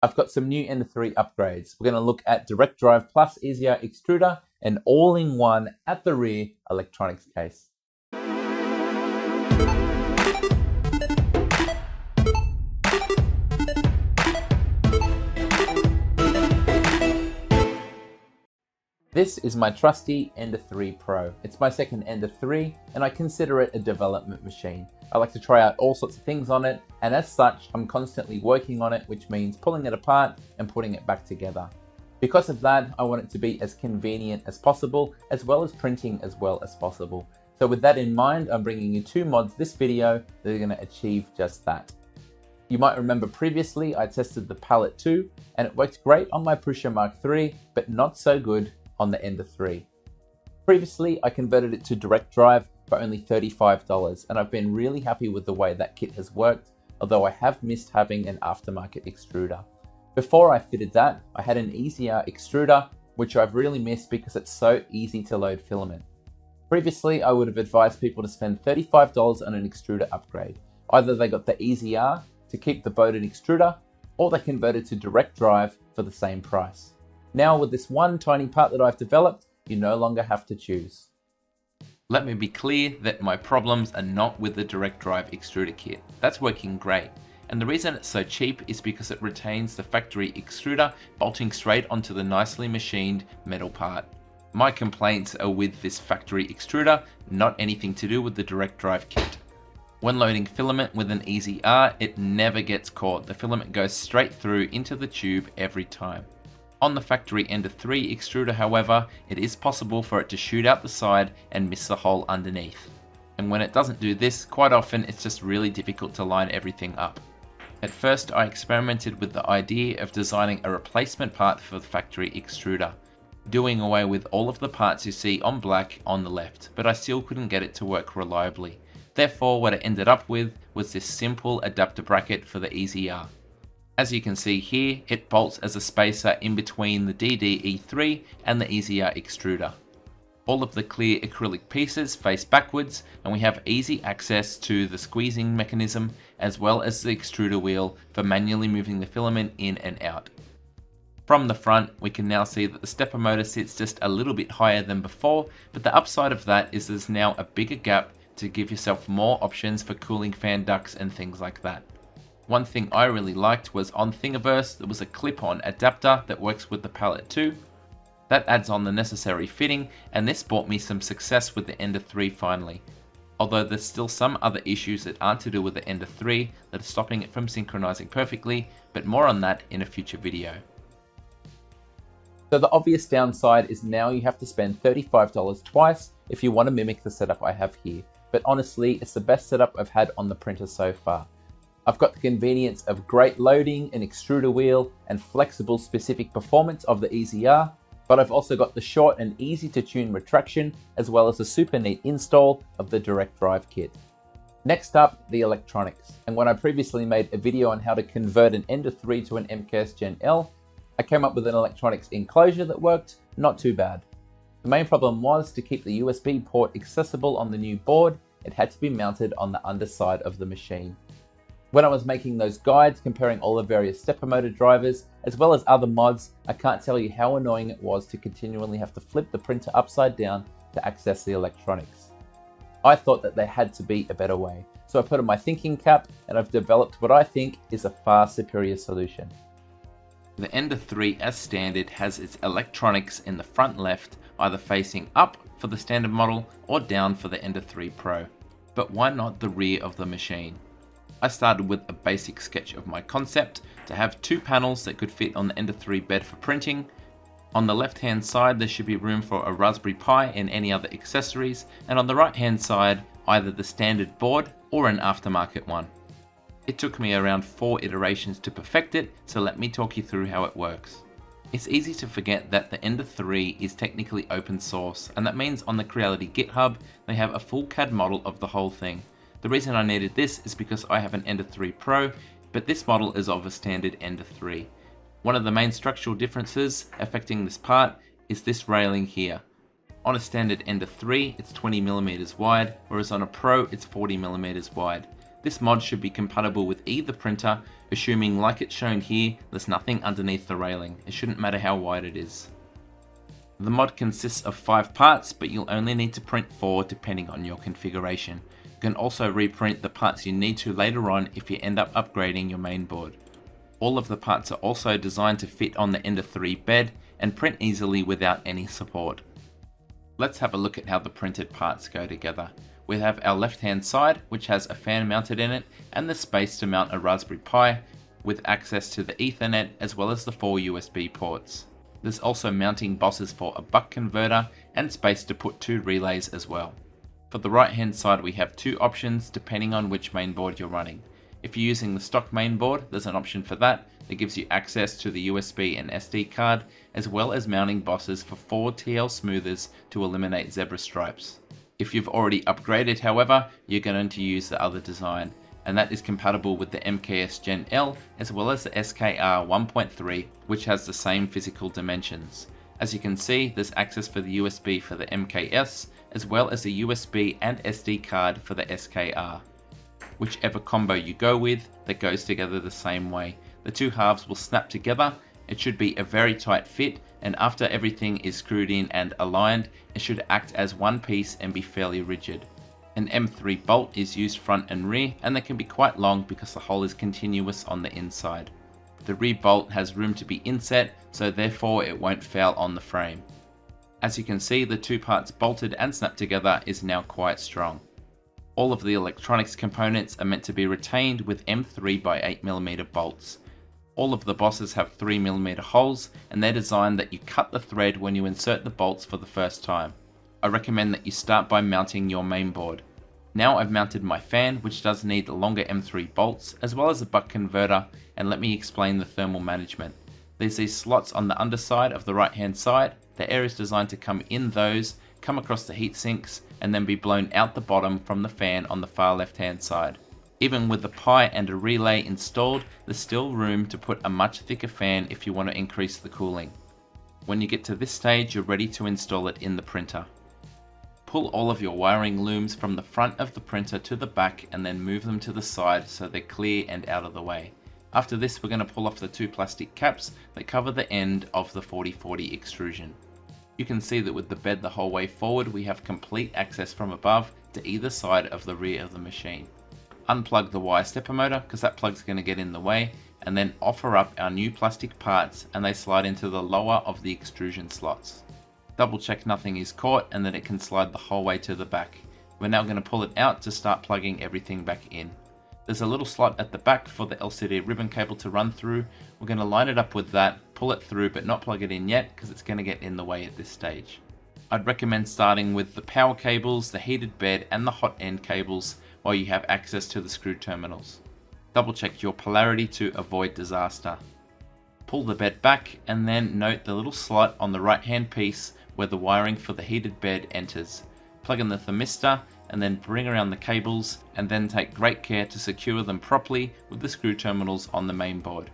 I've got some new Ender 3 upgrades. We're going to look at Direct Drive Plus EZR Extruder and all-in-one at the rear electronics case. This is my trusty Ender 3 Pro. It's my second Ender 3 and I consider it a development machine. I like to try out all sorts of things on it and as such I'm constantly working on it which means pulling it apart and putting it back together. Because of that I want it to be as convenient as possible as well as printing as well as possible. So with that in mind I'm bringing you two mods this video that are going to achieve just that. You might remember previously I tested the Palette 2 and it worked great on my Prusa Mark 3 but not so good on the Ender 3. Previously, I converted it to direct drive for only $35 and I've been really happy with the way that kit has worked, although I have missed having an aftermarket extruder. Before I fitted that, I had an EZR extruder, which I've really missed because it's so easy to load filament. Previously, I would have advised people to spend $35 on an extruder upgrade. Either they got the EZR to keep the Bowden extruder, or they converted to direct drive for the same price. Now with this one tiny part that I've developed, you no longer have to choose. Let me be clear that my problems are not with the direct drive extruder kit. That's working great. And the reason it's so cheap is because it retains the factory extruder bolting straight onto the nicely machined metal part. My complaints are with this factory extruder, not anything to do with the direct drive kit. When loading filament with an EZR, it never gets caught. The filament goes straight through into the tube every time. On the factory Ender 3 extruder however, it is possible for it to shoot out the side and miss the hole underneath. And when it doesn't do this, quite often it's just really difficult to line everything up. At first I experimented with the idea of designing a replacement part for the factory extruder, doing away with all of the parts you see on black on the left, but I still couldn't get it to work reliably. Therefore what I ended up with was this simple adapter bracket for the EZR. As you can see here, it bolts as a spacer in between the DDE3 and the EZR extruder. All of the clear acrylic pieces face backwards and we have easy access to the squeezing mechanism as well as the extruder wheel for manually moving the filament in and out. From the front, we can now see that the stepper motor sits just a little bit higher than before, but the upside of that is there's now a bigger gap to give yourself more options for cooling fan ducts and things like that. One thing I really liked was on Thingiverse, there was a clip-on adapter that works with the Palette 2. That adds on the necessary fitting, and this brought me some success with the Ender 3 finally. Although there's still some other issues that aren't to do with the Ender 3 that are stopping it from synchronizing perfectly, but more on that in a future video. So the obvious downside is now you have to spend $35 twice if you want to mimic the setup I have here. But honestly, it's the best setup I've had on the printer so far. I've got the convenience of great loading, an extruder wheel, and flexible specific performance of the EZR, but I've also got the short and easy to tune retraction, as well as a super neat install of the direct drive kit. Next up, the electronics. And when I previously made a video on how to convert an Ender 3 to an MKS Gen L, I came up with an electronics enclosure that worked not too bad. The main problem was to keep the USB port accessible on the new board, it had to be mounted on the underside of the machine. When I was making those guides comparing all the various stepper motor drivers, as well as other mods, I can't tell you how annoying it was to continually have to flip the printer upside down to access the electronics. I thought that there had to be a better way, so I put on my thinking cap and I've developed what I think is a far superior solution. The Ender 3 as standard has its electronics in the front left, either facing up for the standard model or down for the Ender 3 Pro. But why not the rear of the machine? I started with a basic sketch of my concept to have two panels that could fit on the Ender 3 bed for printing. On the left hand side there should be room for a Raspberry Pi and any other accessories and on the right hand side either the standard board or an aftermarket one. It took me around 4 iterations to perfect it so let me talk you through how it works. It's easy to forget that the Ender 3 is technically open source and that means on the Creality GitHub they have a full CAD model of the whole thing the reason I needed this is because I have an Ender 3 Pro, but this model is of a standard Ender 3. One of the main structural differences affecting this part is this railing here. On a standard Ender 3, it's 20mm wide, whereas on a Pro, it's 40mm wide. This mod should be compatible with either printer, assuming like it's shown here, there's nothing underneath the railing. It shouldn't matter how wide it is. The mod consists of 5 parts, but you'll only need to print 4 depending on your configuration. You can also reprint the parts you need to later on if you end up upgrading your main board. All of the parts are also designed to fit on the Ender 3 bed and print easily without any support. Let's have a look at how the printed parts go together. We have our left hand side which has a fan mounted in it and the space to mount a Raspberry Pi with access to the Ethernet as well as the four USB ports. There's also mounting bosses for a buck converter and space to put two relays as well. For the right hand side we have two options depending on which mainboard you're running. If you're using the stock mainboard, there's an option for that that gives you access to the USB and SD card as well as mounting bosses for 4 TL smoothers to eliminate zebra stripes. If you've already upgraded however, you're going to use the other design and that is compatible with the MKS Gen L as well as the SKR 1.3 which has the same physical dimensions. As you can see there's access for the USB for the MKS as well as a USB and SD card for the SKR. Whichever combo you go with, that goes together the same way. The two halves will snap together, it should be a very tight fit and after everything is screwed in and aligned, it should act as one piece and be fairly rigid. An M3 bolt is used front and rear and they can be quite long because the hole is continuous on the inside. The rear bolt has room to be inset so therefore it won't foul on the frame. As you can see the two parts bolted and snapped together is now quite strong. All of the electronics components are meant to be retained with M3 by 8mm bolts. All of the bosses have 3mm holes and they're designed that you cut the thread when you insert the bolts for the first time. I recommend that you start by mounting your mainboard. Now I've mounted my fan, which does need longer M3 bolts, as well as a buck converter, and let me explain the thermal management. There's these slots on the underside of the right hand side. The air is designed to come in those, come across the heat sinks, and then be blown out the bottom from the fan on the far left hand side. Even with the Pi and a relay installed, there's still room to put a much thicker fan if you want to increase the cooling. When you get to this stage, you're ready to install it in the printer. Pull all of your wiring looms from the front of the printer to the back and then move them to the side so they're clear and out of the way. After this we're going to pull off the two plastic caps that cover the end of the 4040 extrusion. You can see that with the bed the whole way forward we have complete access from above to either side of the rear of the machine. Unplug the Y stepper motor because that plug's going to get in the way and then offer up our new plastic parts and they slide into the lower of the extrusion slots double check nothing is caught and that it can slide the whole way to the back. We're now going to pull it out to start plugging everything back in. There's a little slot at the back for the LCD ribbon cable to run through. We're going to line it up with that, pull it through but not plug it in yet because it's going to get in the way at this stage. I'd recommend starting with the power cables, the heated bed and the hot end cables while you have access to the screw terminals. Double check your polarity to avoid disaster. Pull the bed back and then note the little slot on the right hand piece where the wiring for the heated bed enters. Plug in the thermistor and then bring around the cables and then take great care to secure them properly with the screw terminals on the main board.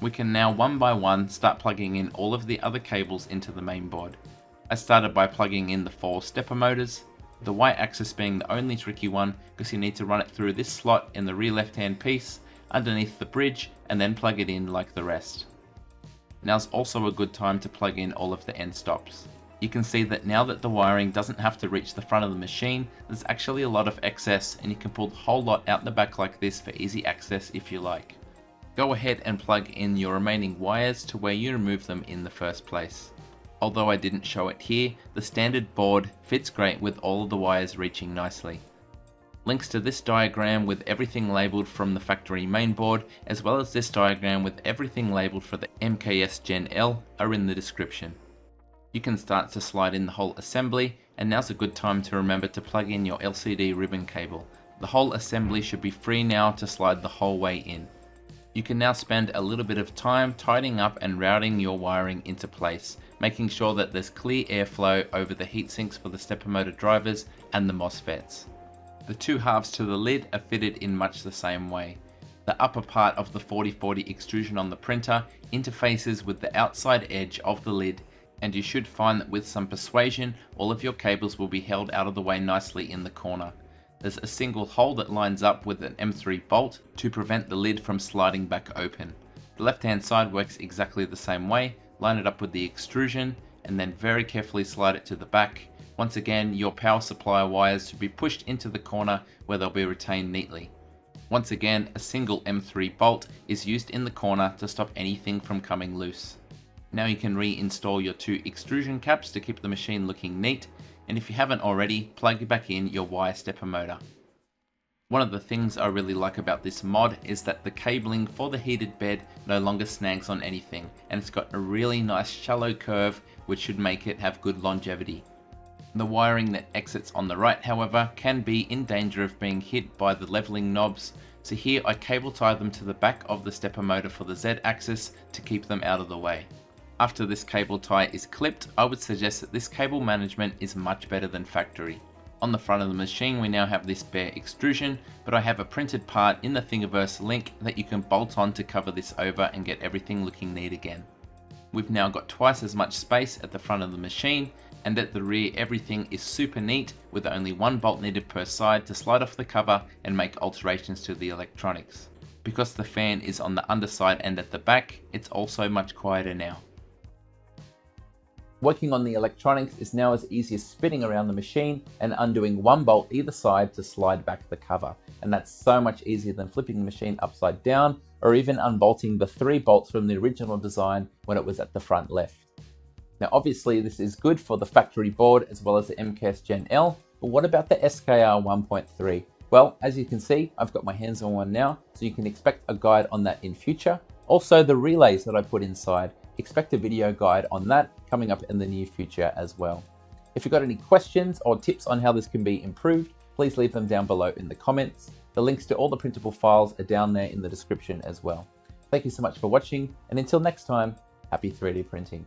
We can now one by one start plugging in all of the other cables into the main board. I started by plugging in the four stepper motors, the Y axis being the only tricky one because you need to run it through this slot in the rear left hand piece underneath the bridge and then plug it in like the rest. Now's also a good time to plug in all of the end stops you can see that now that the wiring doesn't have to reach the front of the machine, there's actually a lot of excess and you can pull the whole lot out the back like this for easy access if you like. Go ahead and plug in your remaining wires to where you removed them in the first place. Although I didn't show it here, the standard board fits great with all the wires reaching nicely. Links to this diagram with everything labelled from the factory mainboard as well as this diagram with everything labelled for the MKS Gen L are in the description you can start to slide in the whole assembly and now's a good time to remember to plug in your LCD ribbon cable. The whole assembly should be free now to slide the whole way in. You can now spend a little bit of time tidying up and routing your wiring into place, making sure that there's clear airflow over the heatsinks for the stepper motor drivers and the MOSFETs. The two halves to the lid are fitted in much the same way. The upper part of the 4040 extrusion on the printer interfaces with the outside edge of the lid and you should find that with some persuasion, all of your cables will be held out of the way nicely in the corner. There's a single hole that lines up with an M3 bolt to prevent the lid from sliding back open. The left hand side works exactly the same way, line it up with the extrusion and then very carefully slide it to the back. Once again, your power supply wires should be pushed into the corner where they'll be retained neatly. Once again, a single M3 bolt is used in the corner to stop anything from coming loose. Now you can reinstall your two extrusion caps to keep the machine looking neat, and if you haven't already, plug back in your Y stepper motor. One of the things I really like about this mod is that the cabling for the heated bed no longer snags on anything and it's got a really nice shallow curve which should make it have good longevity. The wiring that exits on the right however can be in danger of being hit by the leveling knobs so here I cable tie them to the back of the stepper motor for the Z axis to keep them out of the way. After this cable tie is clipped, I would suggest that this cable management is much better than factory. On the front of the machine we now have this bare extrusion, but I have a printed part in the Thingiverse link that you can bolt on to cover this over and get everything looking neat again. We've now got twice as much space at the front of the machine, and at the rear everything is super neat with only one bolt needed per side to slide off the cover and make alterations to the electronics. Because the fan is on the underside and at the back, it's also much quieter now. Working on the electronics is now as easy as spinning around the machine and undoing one bolt either side to slide back the cover. And that's so much easier than flipping the machine upside down or even unbolting the three bolts from the original design when it was at the front left. Now obviously this is good for the factory board as well as the MKS Gen L, but what about the SKR 1.3? Well, as you can see, I've got my hands on one now, so you can expect a guide on that in future. Also the relays that I put inside, expect a video guide on that coming up in the near future as well. If you've got any questions or tips on how this can be improved, please leave them down below in the comments. The links to all the printable files are down there in the description as well. Thank you so much for watching, and until next time, happy 3D printing.